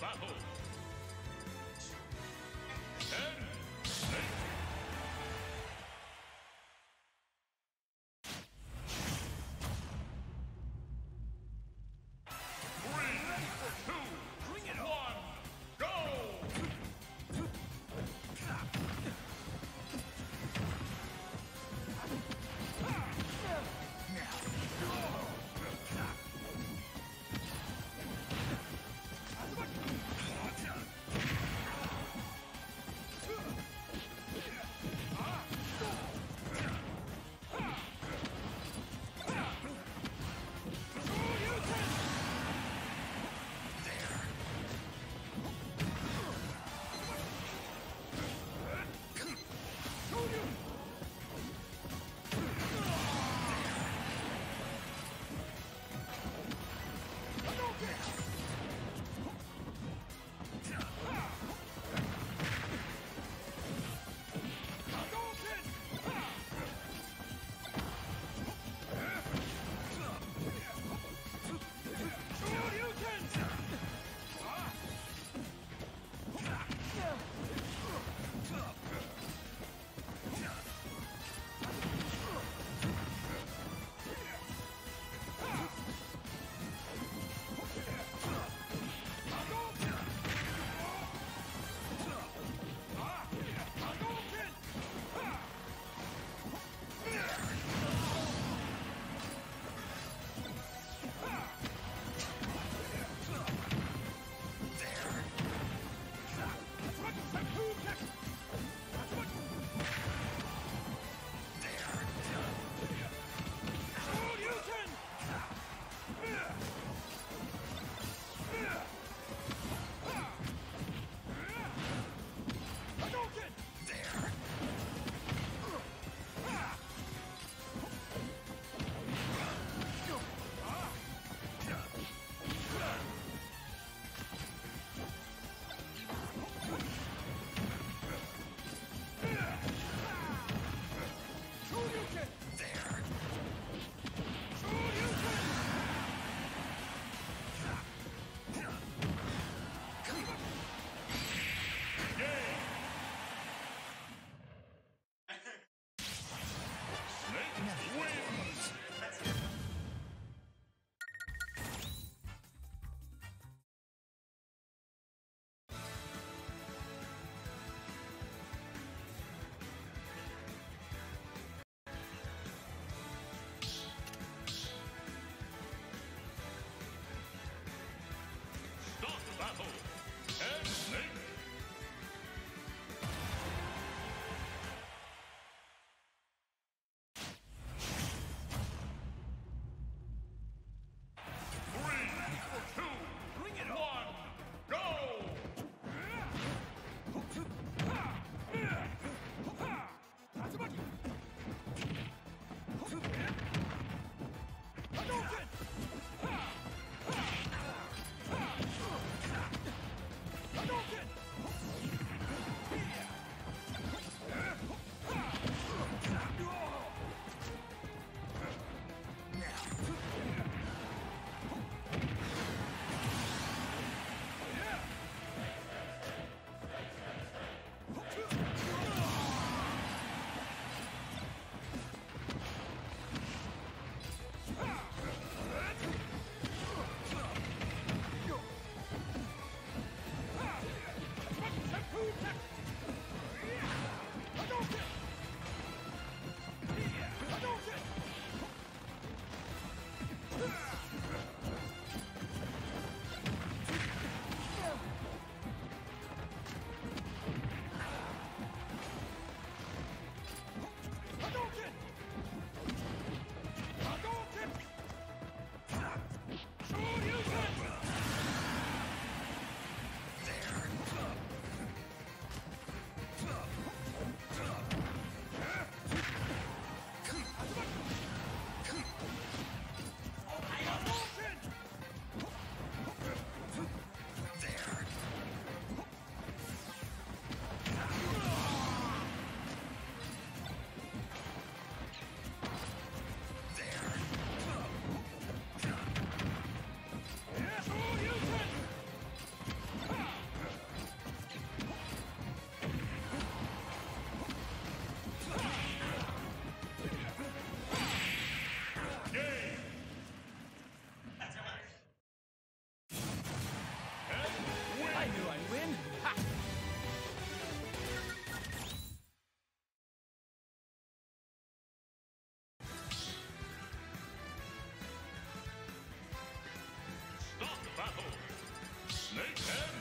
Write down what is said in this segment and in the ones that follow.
battle. And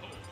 battle.